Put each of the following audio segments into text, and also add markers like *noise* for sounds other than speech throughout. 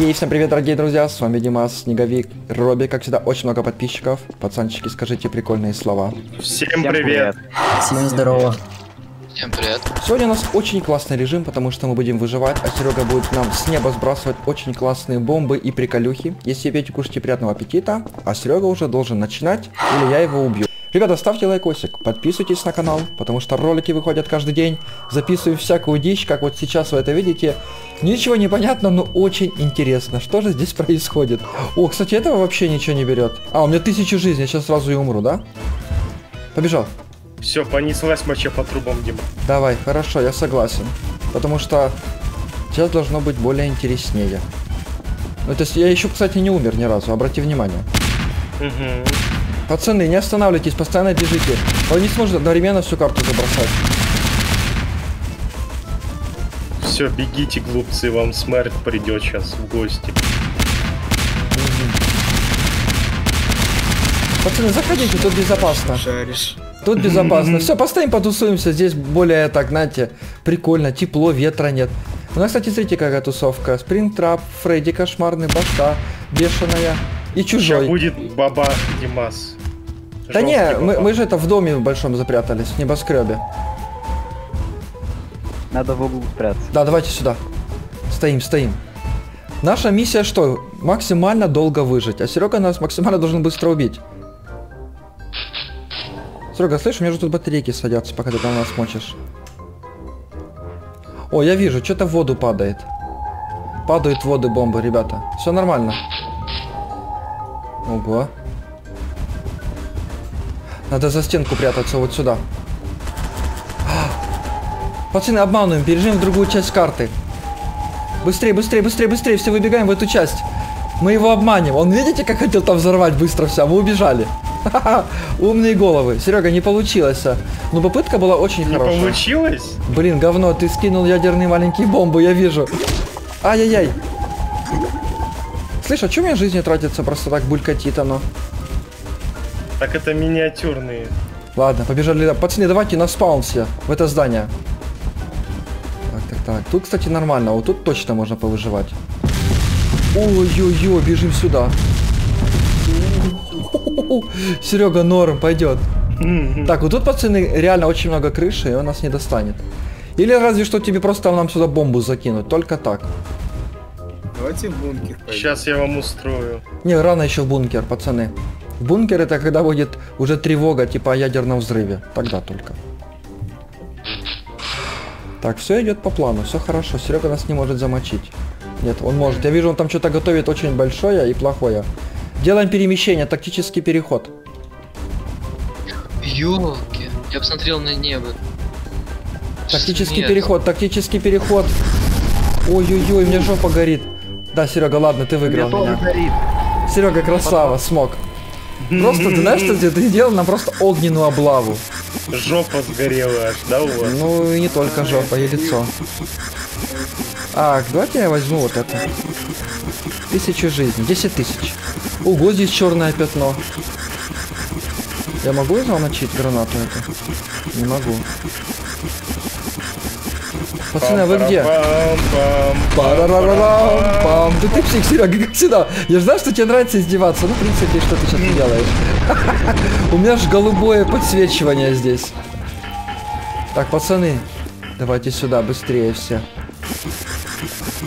Ей, всем привет, дорогие друзья, с вами Димас, Снеговик, Робби, как всегда, очень много подписчиков. Пацанчики, скажите прикольные слова. Всем привет. Всем здорово. Всем привет. Сегодня у нас очень классный режим, потому что мы будем выживать, а Серега будет нам с неба сбрасывать очень классные бомбы и приколюхи. Если пьете, кушайте приятного аппетита, а Серега уже должен начинать, или я его убью. Ребята, ставьте лайкосик, подписывайтесь на канал, потому что ролики выходят каждый день, записываю всякую дичь, как вот сейчас вы это видите. Ничего не понятно, но очень интересно, что же здесь происходит. О, кстати, этого вообще ничего не берет. А, у меня тысяча жизней, я сейчас сразу и умру, да? Побежал. Все, понеслась моча по трубам, Дима. Давай, хорошо, я согласен. Потому что сейчас должно быть более интереснее. Ну, то есть я еще, кстати, не умер ни разу, обрати внимание. Угу. Пацаны, не останавливайтесь, постоянно бежите. Он не сможет одновременно всю карту забросать. Все, бегите, глупцы, вам смерть придет сейчас в гости. Пацаны, заходите, тут безопасно. Шаришь. Тут безопасно. Все, постоим, потусуемся. Здесь более, так, знаете, прикольно. Тепло, ветра нет. У нас, кстати, смотрите, какая тусовка. Спрингтрап, Фредди кошмарный, башка, бешеная и Сейчас чужой. будет баба Димас. Да не, мы, мы же это в доме в большом запрятались, в небоскребе. Надо в углу спрятаться. Да, давайте сюда. Стоим, стоим. Наша миссия что? Максимально долго выжить. А Серега нас максимально должен быстро убить. Серега, слышь, у меня же тут батарейки садятся, пока ты там нас мочишь. О, я вижу, что-то в воду падает. Падают в воды бомбы, ребята. Все нормально. Ого. Надо за стенку прятаться вот сюда. Пацаны, обманываем, пережим в другую часть карты. Быстрее, быстрее, быстрее, быстрее, все выбегаем в эту часть. Мы его обманем. Он видите, как хотел там взорвать быстро все, а мы убежали. Ха-ха, Умные головы. Серега, не получилось. а. Но попытка была очень Не хорошая. получилось? Блин, говно, ты скинул ядерные маленькие бомбы, я вижу. Ай-яй-яй. Слышь, а что у меня жизни тратится просто так булькатит оно? Так это миниатюрные. Ладно, побежали. Пацаны, давайте на спаун все, в это здание. Так, так, так. Тут, кстати, нормально. Вот тут точно можно повыживать. Ой-ой-ой, бежим сюда. *laughs* Серега, норм, пойдет. *laughs* Так, вот тут, пацаны, реально очень много крыши, и он нас не достанет. Или разве что тебе просто нам сюда бомбу закинуть, только так. Давайте в бункер пойдем. Сейчас я вам устрою. Не, рано еще в бункер, пацаны. Бункер это когда будет уже тревога, типа о ядерном взрыве. Тогда только. Так, все идет по плану, все хорошо. Серега нас не может замочить. Нет, он может. Я вижу, он там что-то готовит очень большое и плохое. Делаем перемещение, тактический переход. Ёлки. Я посмотрел на небо. Тактический Нет. переход, тактический переход. Ой-ой-ой, мне жопа горит. Да, Серега, ладно, ты выиграл меня. горит. Серега, красава, смог. Просто, ты знаешь, что? Ты сделал нам просто огненную облаву. Жопа сгорела аж, да, у вас? Ну и не только жопа, и лицо. Так, давайте я возьму вот это. Тысяча жизней, 10 тысяч. Ого, здесь черное пятно. Я могу замочить гранату эту? Не могу. Пацаны, а вы где? Парарарарам-пам. Да ты псих, Серега, как всегда. Я знаю, что тебе нравится издеваться. Ну, в принципе, что ты сейчас делаешь. *laughs* У меня же голубое подсвечивание здесь. Так, пацаны, давайте сюда, быстрее все.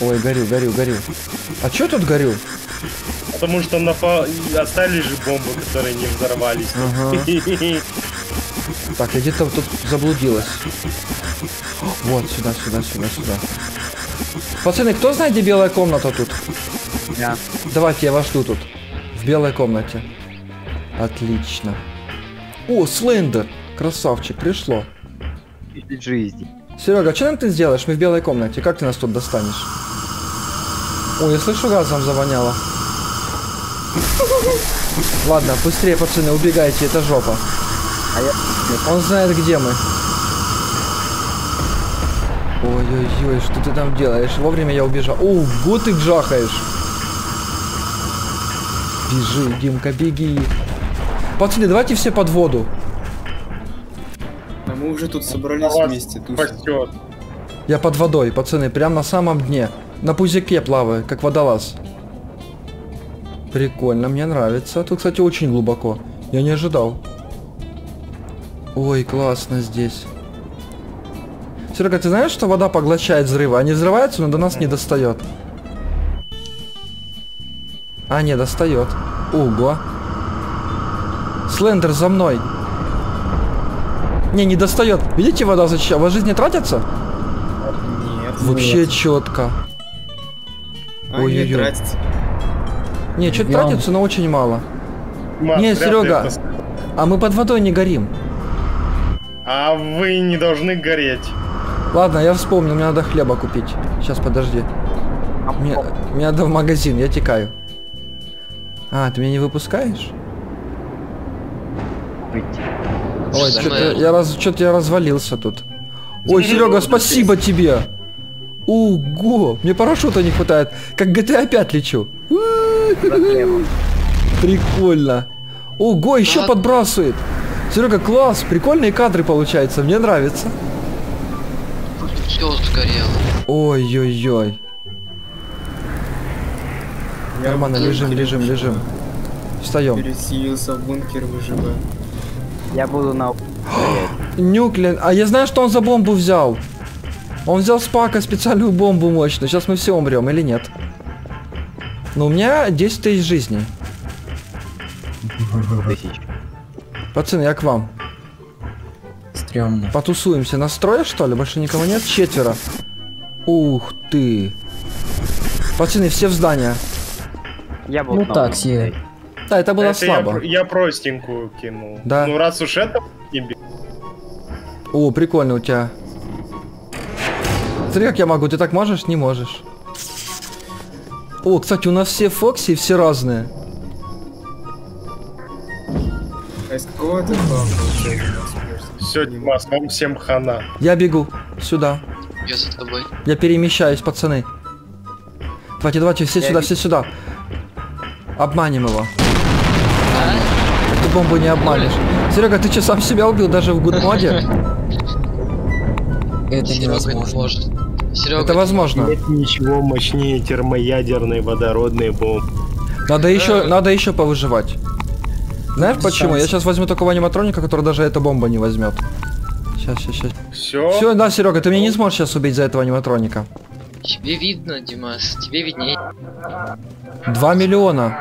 Ой, горю, горю, горю. А чё тут горю? Потому что напа... остались же бомбы, которые не взорвались. *laughs* Так, я где-то тут заблудилась. Вот, сюда, сюда, сюда, сюда. Пацаны, кто знает, где белая комната тут? Я. Давайте, я вас жду тут. В белой комнате. Отлично. О, Слендер! Красавчик, пришло. 10 жизней. Серега, что нам ты сделаешь? Мы в белой комнате. Как ты нас тут достанешь? Ой, я слышу, газом завоняло. Ладно, быстрее, пацаны, убегайте, это жопа. А я... Он знает, где мы. Ой-ой-ой, что ты там делаешь? Вовремя я убежал. О, вот ты джахаешь. Бежи, Димка, беги. Пацаны, давайте все под воду. А мы уже тут собрались Вас вместе. Тут спасет. Я под водой, пацаны, прям на самом дне. на пузике плаваю, как водолаз. Прикольно, мне нравится. Тут, кстати, очень глубоко. Я не ожидал. Ой, классно здесь. Серега, ты знаешь, что вода поглощает взрывы? Они взрываются, но до нас не достает. А, не, достает. Ого. Слендер за мной. Не, не достает. Видите, вода зачем? У вас жизнь не тратится? Нет. Вообще четко. А, не Ой-ой-ой. тратится. Не, что-то тратится, но очень мало. Мат, Не, Серега. А мы под водой не горим. А вы не должны гореть. Ладно, я вспомнил, мне надо хлеба купить. Сейчас, подожди. Мне, мне надо в магазин, я текаю. А, ты меня не выпускаешь? Ой, что-то я, раз, что-то я развалился тут. Ой, Серега, спасибо тебе. Ого, мне парашюта не хватает. Как GTA 5 лечу. Прикольно. Ого, еще подбрасывает. Серега, класс, прикольные кадры получаются, мне нравится. Все сгорело. Ой-ой-ой. Нормально, лежим, лежим, лежим. Встаем. Переселился в бункер, выживаю. Я буду на. *gasps* Нюклин, а я знаю, что он за бомбу взял. Он взял с пака специальную бомбу мощную. Сейчас мы все умрем или нет? Но у меня 10 тысяч жизней. Тысяч. Пацаны, я к вам. Стрёмно. Потусуемся. Настроя, что ли? Больше никого нет? Четверо. Ух ты. Пацаны, все в здание. Я буду Ну так себе. Да, это было Это я, слабо. про- я простенькую кинул. Да. Ну раз уж это О, прикольно у тебя. Смотри, как я могу. Ты так можешь? Не можешь. О, кстати, у нас все Фокси, все разные. А из какого? Все, Димас, вам всем хана. Я бегу сюда. Я за тобой. Я перемещаюсь, пацаны. Давайте, давайте, все Я сюда, ви- все сюда. Обманем его. А? Эту бомбу не обманешь. Серега, ты что, сам себя убил даже в гудмоде? *laughs* Это не невозможно. Серега, Это возможно. Нет ничего мощнее термоядерной водородной бомбы. Надо еще, надо еще повыживать. Знаешь почему? Я сейчас возьму такого аниматроника, который даже эта бомба не возьмет. Сейчас, сейчас, сейчас. Все. Все, да, Серега, ты меня не сможешь сейчас убить за этого аниматроника. Тебе видно, Димас, тебе виднее. 2 миллиона.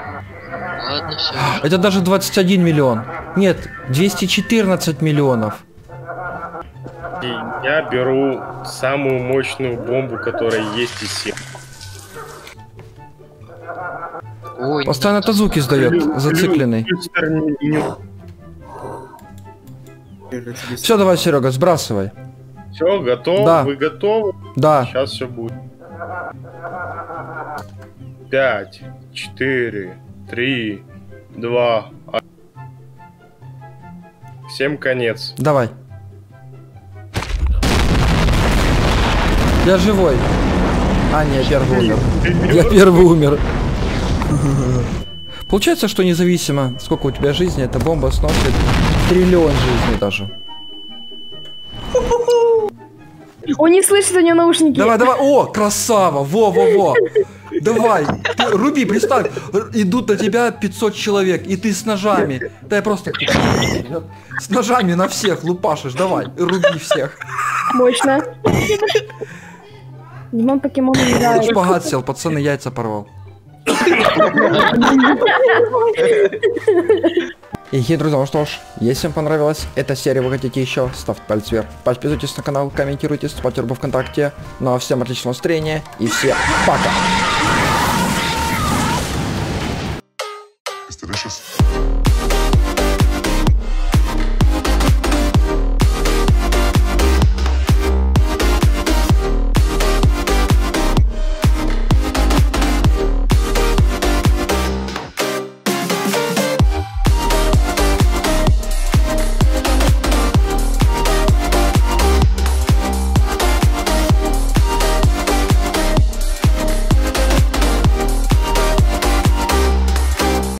Ладно, все. Это даже 21 миллион. Нет, 214 миллионов. Я беру самую мощную бомбу, которая есть из всех. Ой, Постоянно это звуки сдает, зацикленный. Все, давай, Серега, сбрасывай. Все, готов? Да. Вы готовы? Да. Сейчас все будет. Пять, четыре, три, два. а- Всем конец. Давай. Я живой. А, не, я первый умер. Я первый умер. *laughs* Получается, что независимо, сколько у тебя жизни, эта бомба сносит триллион жизней даже. Он не слышит, у него наушники. Давай, давай. О, красава. Во, во, во. Давай. Ты, руби, представь. Идут на тебя 500 человек, и ты с ножами. Да я просто... С ножами на всех лупашишь. Давай, руби всех. Мощно. Димон покемон не. Шпагат сел, пацаны, яйца порвал. *laughs* *laughs* И, друзья, ну что ж, если вам понравилась эта серия, вы хотите еще, ставьте палец вверх. Подписывайтесь на канал, комментируйте, в группу ВКонтакте. Ну а всем отличного настроения и всем пока!